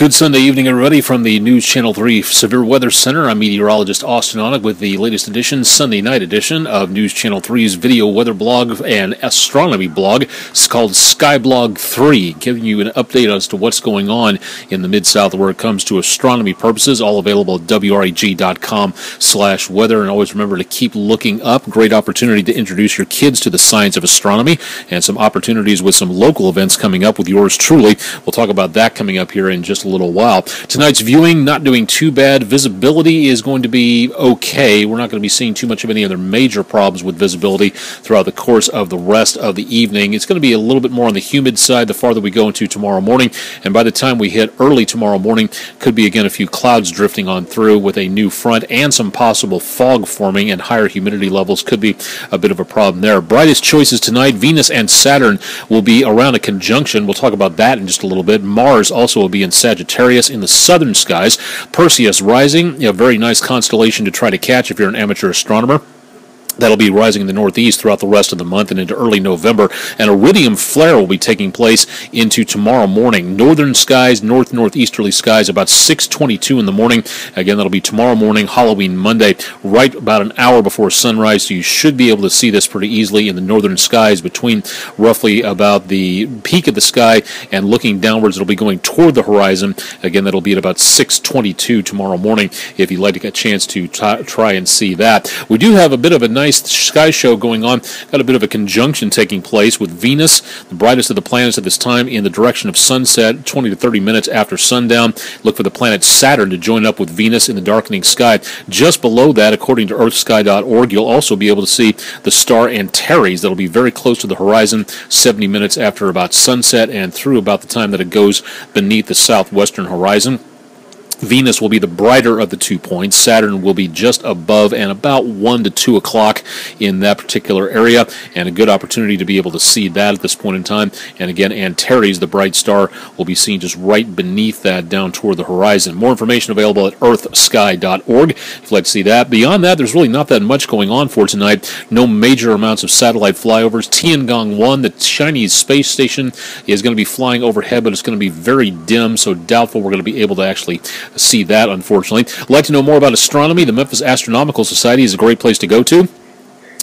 Good Sunday evening, everybody, from the News Channel 3 Severe Weather Center. I'm meteorologist Austen Onek with the latest edition, Sunday night edition of News Channel 3's video weather blog and astronomy blog. It's called Skyblog 3, giving you an update as to what's going on in the Mid-South where it comes to astronomy purposes, all available at wreg.com slash weather. And always remember to keep looking up. Great opportunity to introduce your kids to the science of astronomy and some opportunities with some local events coming up with yours truly. We'll talk about that coming up here in just a little while. Tonight's viewing, not doing too bad. Visibility is going to be okay. We're not going to be seeing too much of any other major problems with visibility throughout the course of the rest of the evening. It's going to be a little bit more on the humid side the farther we go into tomorrow morning. And by the time we hit early tomorrow morning, could be again a few clouds drifting on through with a new front and some possible fog forming and higher humidity levels could be a bit of a problem there. Brightest choices tonight, Venus and Saturn will be around a conjunction. We'll talk about that in just a little bit. Mars also will be in Sagittarius Sagittarius in the southern skies. Perseus rising, a very nice constellation to try to catch if you're an amateur astronomer. That'll be rising in the northeast throughout the rest of the month and into early November. An iridium flare will be taking place into tomorrow morning. Northern skies, north northeasterly skies, about 6:22 in the morning. Again, that'll be tomorrow morning, Halloween Monday, right about an hour before sunrise. So you should be able to see this pretty easily in the northern skies between roughly about the peak of the sky and looking downwards. It'll be going toward the horizon. Again, that'll be at about 6:22 tomorrow morning. If you'd like to get a chance to try and see that, we do have a bit of a nice nice sky show going on. Got a bit of a conjunction taking place with Venus, the brightest of the planets at this time, in the direction of sunset, 20 to 30 minutes after sundown. Look for the planet Saturn to join up with Venus in the darkening sky. Just below that, according to EarthSky.org, you'll also be able to see the star Antares that'll be very close to the horizon, 70 minutes after about sunset and through about the time that it goes beneath the southwestern horizon. Venus will be the brighter of the two points. Saturn will be just above and about 1 to 2 o'clock in that particular area, and a good opportunity to be able to see that at this point in time. And again, Antares, the bright star, will be seen just right beneath that down toward the horizon. More information available at earthsky.org if you'd like to see that. Beyond that, there's really not that much going on for tonight. No major amounts of satellite flyovers. Tiangong 1, the Chinese space station, is going to be flying overhead, but it's going to be very dim, so doubtful we're going to be able to actually see that, unfortunately. like to know more about astronomy? The Memphis Astronomical Society is a great place to go to.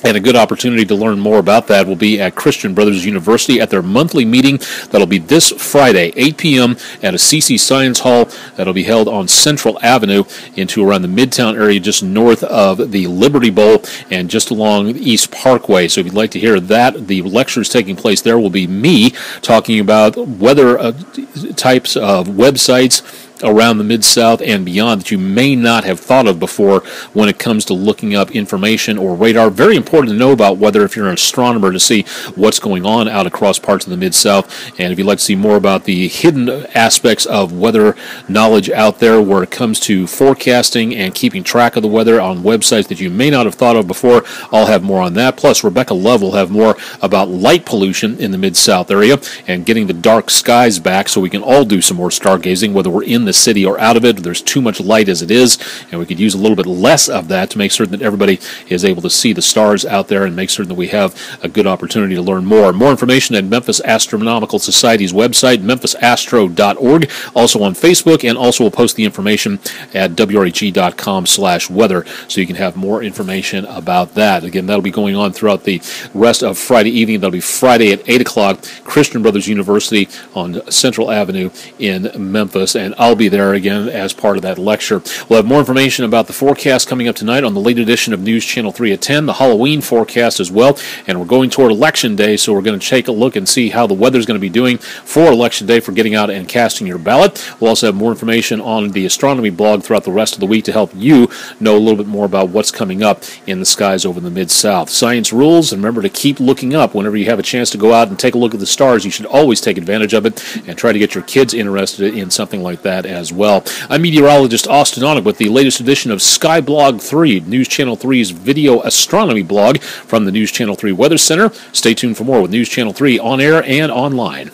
And a good opportunity to learn more about that will be at Christian Brothers University at their monthly meeting. That'll be this Friday, 8 p.m. at a CC Science Hall. That'll be held on Central Avenue into around the Midtown area, just north of the Liberty Bowl and just along East Parkway. So if you'd like to hear that, the lectures taking place there will be me talking about weather uh, types of websites around the Mid South and beyond that you may not have thought of before when it comes to looking up information or radar. Very important to know about weather if you're an astronomer to see what's going on out across parts of the Mid South. And if you'd like to see more about the hidden aspects of weather knowledge out there where it comes to forecasting and keeping track of the weather on websites that you may not have thought of before, I'll have more on that. Plus, Rebecca Love will have more about light pollution in the Mid South area and getting the dark skies back so we can all do some more stargazing, whether we're in the city or out of it. There's too much light as it is, and we could use a little bit less of that to make certain that everybody is able to see the stars out there and make certain that we have a good opportunity to learn more. More information at Memphis Astronomical Society's website, memphisastro.org, also on Facebook, and also we'll post the information at wreg.com slash weather so you can have more information about that. Again, that'll be going on throughout the rest of Friday evening. That'll be Friday at 8 o'clock, Christian Brothers University on Central Avenue in Memphis, and I'll be there again as part of that lecture. We'll have more information about the forecast coming up tonight on the late edition of News Channel 3 at 10, the Halloween forecast as well, and we're going toward Election Day, so we're going to take a look and see how the weather's going to be doing for Election Day for getting out and casting your ballot. We'll also have more information on the astronomy blog throughout the rest of the week to help you know a little bit more about what's coming up in the skies over the Mid-South. Science rules, and remember to keep looking up. Whenever you have a chance to go out and take a look at the stars, you should always take advantage of it and try to get your kids interested in something like that as well. I'm meteorologist Austen Onek with the latest edition of Skyblog 3, News Channel 3's video astronomy blog from the News Channel 3 Weather Center. Stay tuned for more with News Channel 3 on air and online.